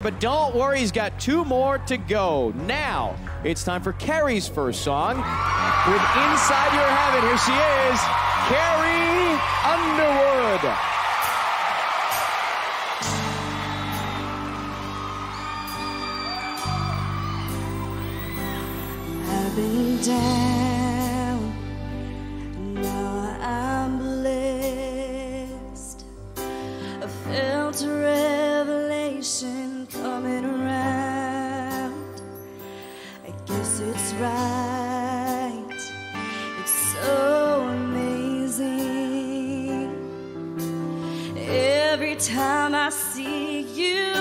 But don't worry, he's got two more to go. Now, it's time for Carrie's first song. With Inside Your Heaven, here she is, Carrie Underwood. I've been time I see you,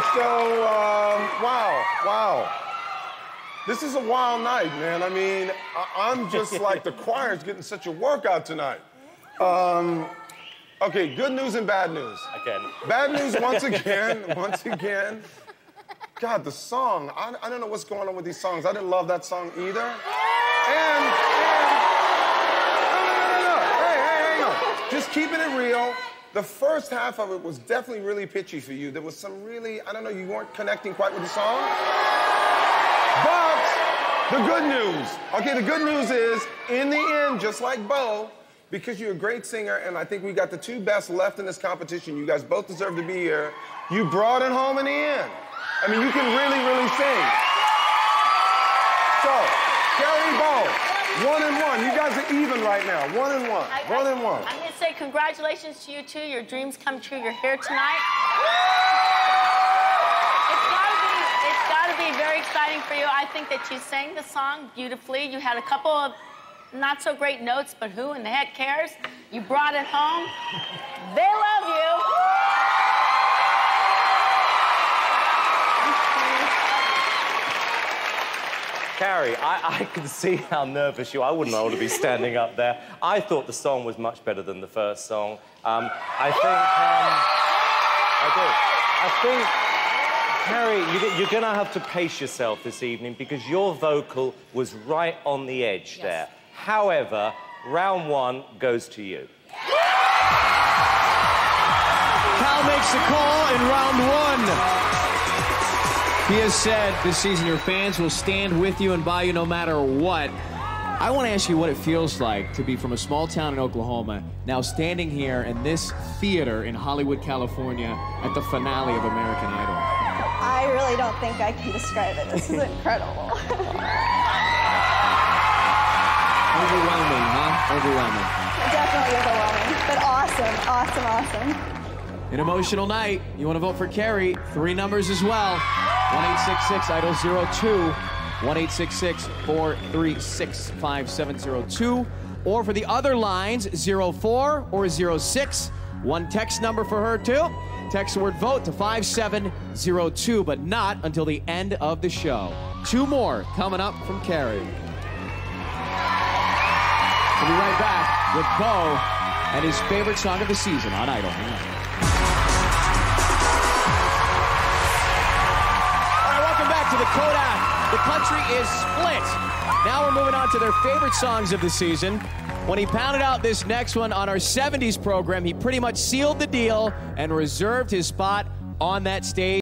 right, so um, wow, wow. This is a wild night, man. I mean, I- I'm just like the choir's getting such a workout tonight. Um, okay, good news and bad news. Again. Bad news once again, once again. God, the song. I, I don't know what's going on with these songs. I didn't love that song either. And, and no, no, no, no, no. Hey, hey, hang on. Just keeping it real. The first half of it was definitely really pitchy for you. There was some really, I don't know, you weren't connecting quite with the song. But the good news, okay, the good news is, in the end, just like Bo, because you're a great singer, and I think we got the two best left in this competition. You guys both deserve to be here. You brought it home in the end. I mean, you can really, really sing. So, Carrie Bo, one and one. You guys are even right now. One and one. I- One I- and one. I'm going to say congratulations to you two. Your dreams come true. You're here tonight. It's got to be. It's got to be very exciting for you. I think that you sang the song beautifully. You had a couple of not so great notes, but who in the heck cares? You brought it home. They love you. Carrie, I, I can see how nervous you are. I wouldn't want to be standing up there. I thought the song was much better than the first song. Um, I think. Um, I do. I think, Carrie, you, you're going to have to pace yourself this evening because your vocal was right on the edge there. However, round one goes to you. Cal makes the call in round one. He has said this season your fans will stand with you and by you no matter what. I want to ask you what it feels like to be from a small town in Oklahoma, now standing here in this theater in Hollywood, California, at the finale of American Idol. I really don't think I can describe it. This is incredible. Overwhelming, huh? Overwhelming. Definitely overwhelming, but awesome, awesome, awesome. An emotional night. You want to vote for Carrie? Three numbers as well. 1866 Idol 02, 1866 436 5702. Or for the other lines, 04 or 06. One text number for her, too. Text the word vote to 5702, but not until the end of the show. Two more coming up from Carrie. We'll be right back with Bo and his favorite song of the season on Idol. To the Kodak. The country is split. Now we're moving on to their favorite songs of the season. When he pounded out this next one on our 70s program, he pretty much sealed the deal and reserved his spot on that stage.